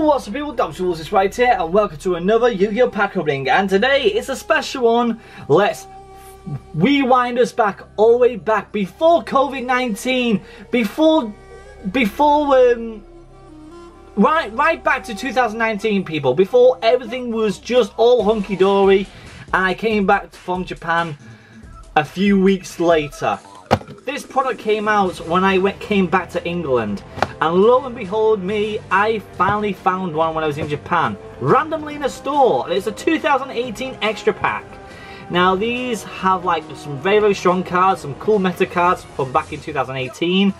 what's up people. Wolves is right here and welcome to another Yu-Gi-Oh! Pack opening and today it's a special one. Let's rewind us back all the way back before COVID-19, before, before, um, right, right back to 2019 people, before everything was just all hunky-dory and I came back from Japan a few weeks later. This product came out when I went came back to England and lo and behold me, I finally found one when I was in Japan. Randomly in a store. It's a 2018 extra pack. Now these have like some very very strong cards, some cool meta cards from back in 2018.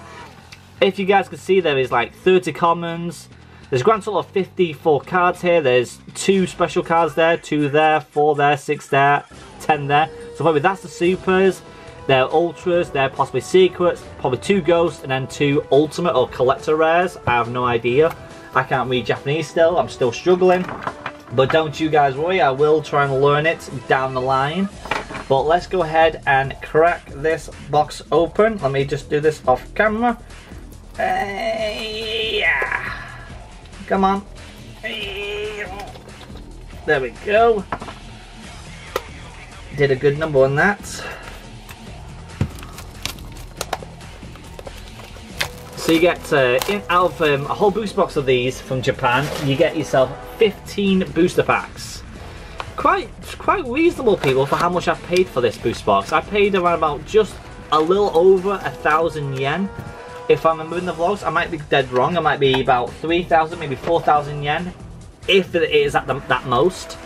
If you guys can see there is like 30 commons. There's a grand total of 54 cards here. There's two special cards there, two there, four there, six there, 10 there. So probably that's the supers. They're ultras, they're possibly secrets, probably two ghosts, and then two ultimate or collector rares. I have no idea. I can't read Japanese still, I'm still struggling. But don't you guys worry, I will try and learn it down the line. But let's go ahead and crack this box open. Let me just do this off camera. Uh, yeah. Come on. There we go. Did a good number on that. So you get uh, out of um, a whole booster box of these from Japan, you get yourself 15 booster packs. Quite, quite reasonable, people, for how much I've paid for this booster box. I paid around about just a little over a thousand yen. If I remember in the vlogs, I might be dead wrong. I might be about 3,000, maybe 4,000 yen, if it is at the, that most.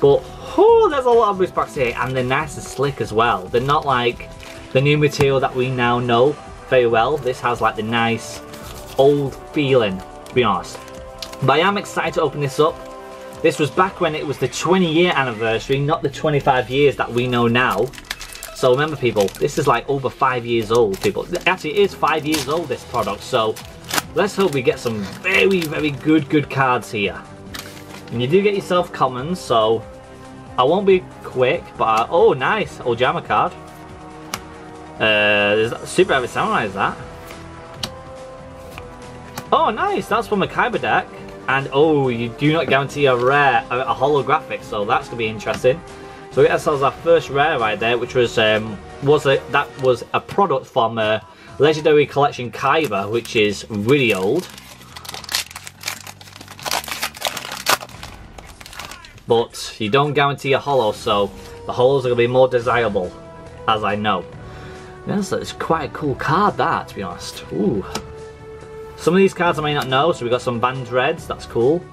But oh, there's a lot of booster packs here, and they're nice and slick as well. They're not like the new material that we now know very well. This has like the nice old feeling, to be honest. But I am excited to open this up. This was back when it was the 20 year anniversary, not the 25 years that we know now. So remember people, this is like over five years old, people. Actually, it is five years old, this product. So let's hope we get some very, very good, good cards here. And you do get yourself commons, so I won't be quick, but I, oh, nice, Ojama card. Uh, Super Heavy Samurai, is that? Oh, nice! That's from a Kaiba deck. And oh, you do not guarantee a rare, a, a holographic, so that's gonna be interesting. So we get ourselves our first rare right there, which was um, was a that was a product from uh, Legendary Collection Kaiba, which is really old. But you don't guarantee a holo, so the holos are gonna be more desirable, as I know. Yes, it's quite a cool card that, to be honest. Ooh. Some of these cards I may not know, so we've got some Vandreds, that's cool.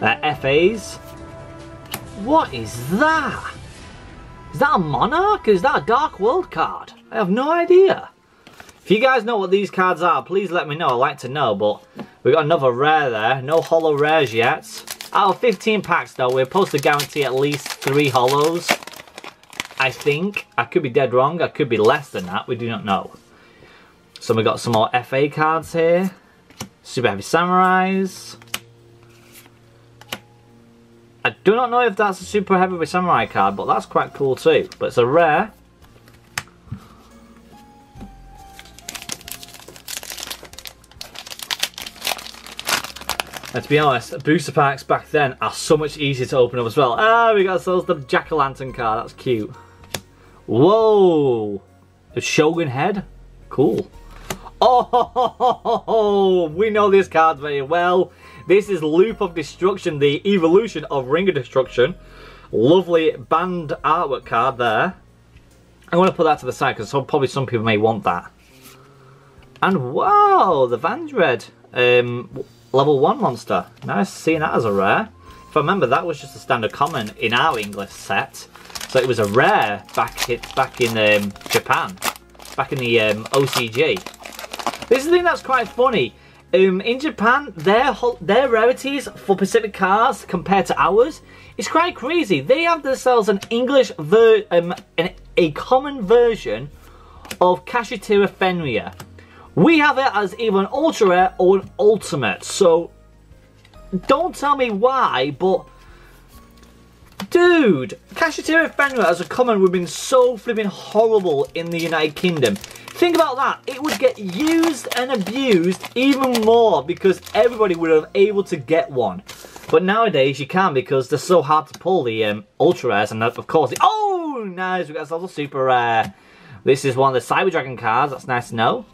Uh, FAs. What is that? Is that a Monarch? Is that a Dark World card? I have no idea. If you guys know what these cards are, please let me know. I'd like to know, but we've got another rare there. No holo rares yet. Out of 15 packs, though, we're supposed to guarantee at least three holos. I think. I could be dead wrong. I could be less than that. We do not know. So we got some more FA cards here. Super Heavy Samurais. I do not know if that's a Super Heavy Samurai card, but that's quite cool too. But it's a rare. And to be honest, booster packs back then are so much easier to open up as well. Ah, we got ourselves the Jack-o'-lantern card, that's cute. Whoa! The Shogun head? Cool. Oh, we know this card very well. This is Loop of Destruction, the evolution of Ring of Destruction. Lovely band artwork card there. I'm going to put that to the side because probably some people may want that. And wow, the Vandred um, level 1 monster. Nice seeing that as a rare. If I remember, that was just a standard common in our English set. So it was a rare back back in um, Japan, back in the um, OCG. This is the thing that's quite funny. Um, in Japan, their their rarities for Pacific cars compared to ours is quite crazy. They have themselves an English ver um, an, a common version of Kashtira Fenrir. We have it as either an ultra rare or an ultimate. So don't tell me why, but Dude, Kashtira Fenrir as a common would have been so flipping horrible in the United Kingdom. Think about that. It would get used and abused even more because everybody would have been able to get one. But nowadays you can because they're so hard to pull the um, ultra rares and of course the, oh nice we got ourselves a super rare. This is one of the Cyber Dragon cards. That's nice to know.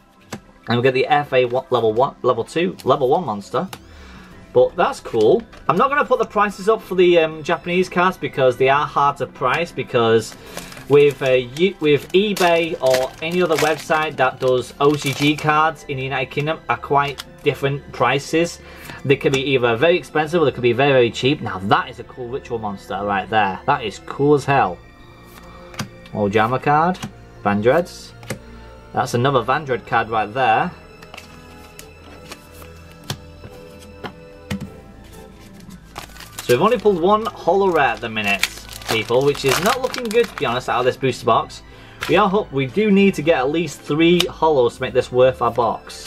And we get the FA level one, level two, level one monster. But that's cool. I'm not going to put the prices up for the um, Japanese cards because they are hard to price because with uh, with eBay or any other website that does OCG cards in the United Kingdom are quite different prices. They can be either very expensive or they could be very very cheap. Now that is a cool ritual monster right there. That is cool as hell. Ojama card, Vandreds. That's another Vandred card right there. We've only pulled one holo rare at the minute, people, which is not looking good to be honest out of this booster box. We are hope we do need to get at least three holos to make this worth our box.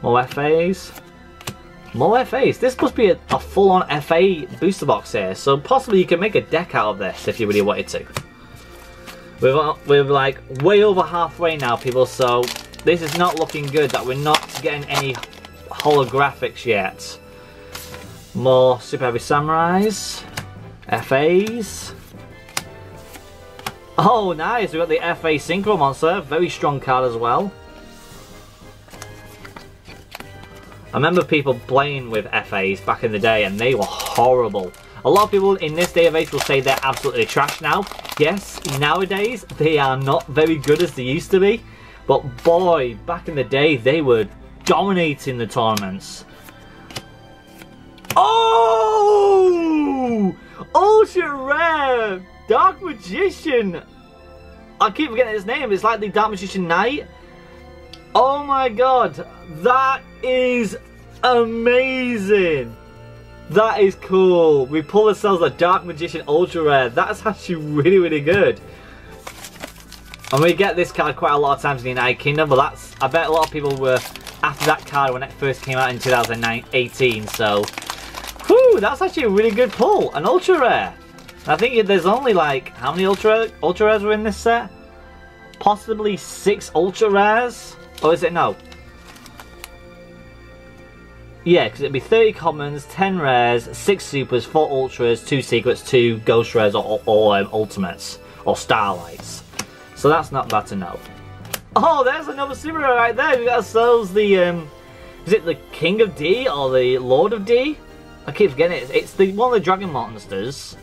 More FAs. More FAs. This must be a, a full-on FA booster box here, so possibly you can make a deck out of this if you really wanted to. We're, we're like way over halfway now, people, so this is not looking good that we're not getting any holographics yet. More Super Heavy Samurais. FAs. Oh, nice. We've got the FA Synchro Monster. Very strong card as well. I remember people playing with FAs back in the day and they were horrible. A lot of people in this day of age will say they're absolutely trash now. Yes, nowadays they are not very good as they used to be. But boy, back in the day they were dominating the tournaments. Oh! Ultra rare! Dark Magician! I keep forgetting his name. It's like the Dark Magician Knight. Oh my god. That is amazing. That is cool. We pull ourselves a Dark Magician Ultra Rare. That's actually really, really good. And we get this card quite a lot of times in the United Kingdom, but that's, I bet a lot of people were after that card when it first came out in 2018, so Whew, that's actually a really good pull. An ultra rare. I think there's only like, how many ultra, ultra rares are in this set? Possibly six ultra rares? Or is it no? Yeah, because it'd be 30 commons, 10 rares, 6 supers, 4 ultras, 2 secrets, 2 ghost rares or, or um, ultimates, or starlights. So that's not bad to know. Oh, there's another super rare right there. We got ourselves the, um, is it the King of D or the Lord of D? I keep forgetting it. It's the one of the Dragon Monsters.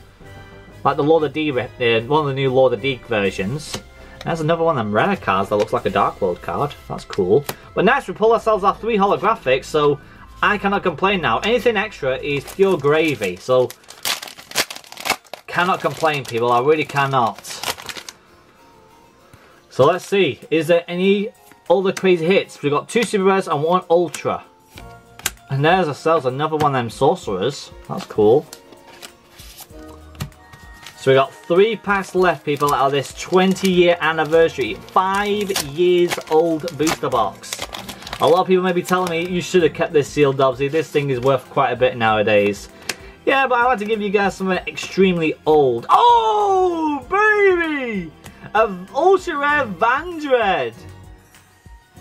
Like the Lord of D, uh, one of the new Lord of the D versions. There's another one of them rare cards that looks like a Dark World card. That's cool. But next we pull ourselves our three holographics, so I cannot complain now. Anything extra is pure gravy, so cannot complain people, I really cannot. So let's see, is there any other crazy hits? We've got two Super Rares and one Ultra. And there's ourselves another one of them sorcerers. That's cool. So we got three packs left, people, out of this 20 year anniversary. Five years old booster box. A lot of people may be telling me you should have kept this sealed, Dobbsy. This thing is worth quite a bit nowadays. Yeah, but I like to give you guys something extremely old. Oh, baby! A ultra rare Vandred.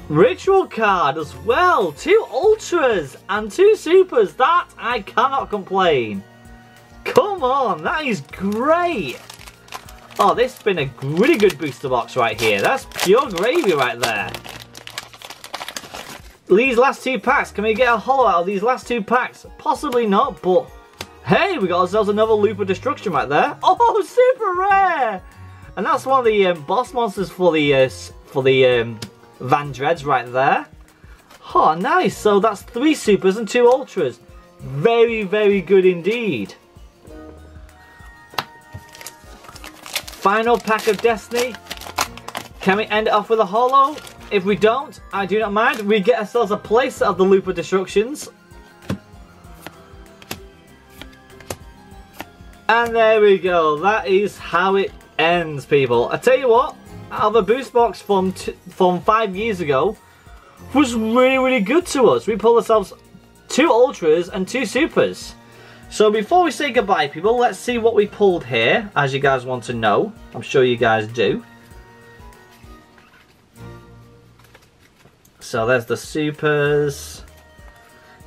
Ritual card as well. Two ultras and two supers. That I cannot complain. Come on, that is great. Oh, this has been a really good booster box right here. That's pure gravy right there. These last two packs, can we get a holo out of these last two packs? Possibly not, but hey, we got ourselves another Loop of Destruction right there. Oh, super rare! And that's one of the um, boss monsters for the uh, for the um, Vandreds right there. Oh, nice. So that's three supers and two ultras. Very, very good indeed. Final pack of Destiny. Can we end it off with a holo? If we don't, I do not mind. We get ourselves a place of the Loop of Destructions. And there we go. That is how it ends, people. I tell you what, out of a boost box from from five years ago was really, really good to us. We pulled ourselves two ultras and two supers. So before we say goodbye, people, let's see what we pulled here, as you guys want to know. I'm sure you guys do. So there's the supers.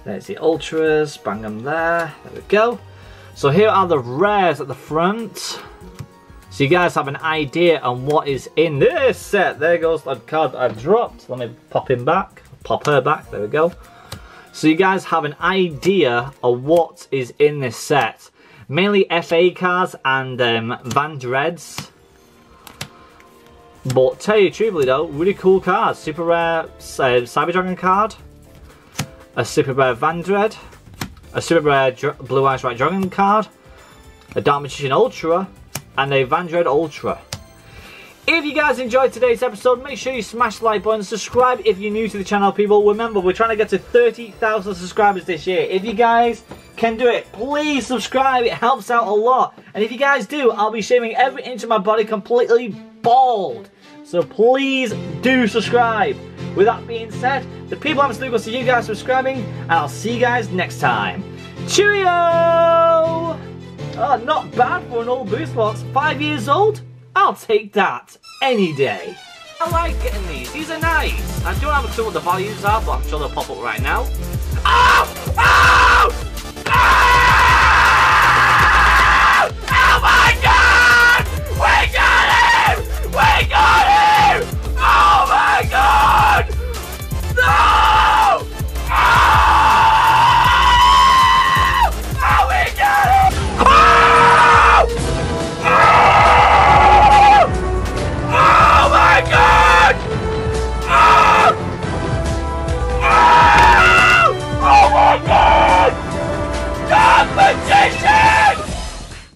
There's the ultras. Bang them there. There we go. So here are the rares at the front. So you guys have an idea on what is in this set. There goes the card I've dropped. Let me pop him back. Pop her back. There we go. So you guys have an idea of what is in this set. Mainly FA cards and um, Vandreds. But tell you truthfully though, really cool cards. Super rare uh, Cyber Dragon card. A super rare Vandred. A super rare Blue Eyes White Dragon card. A Dark Magician Ultra and a Vandred Ultra. If you guys enjoyed today's episode, make sure you smash the like button, subscribe if you're new to the channel, people. Remember, we're trying to get to 30,000 subscribers this year. If you guys can do it, please subscribe. It helps out a lot. And if you guys do, I'll be shaving every inch of my body completely bald. So please do subscribe. With that being said, the people I'm going see you guys subscribing, and I'll see you guys next time. Cheerio! Oh, not bad for an old boost box. Five years old? I'll take that any day. I like getting these. These are nice. I don't have a clue what the values are, but I'm sure they'll pop up right now. Oh! Oh! Oh, oh my god! We got him! We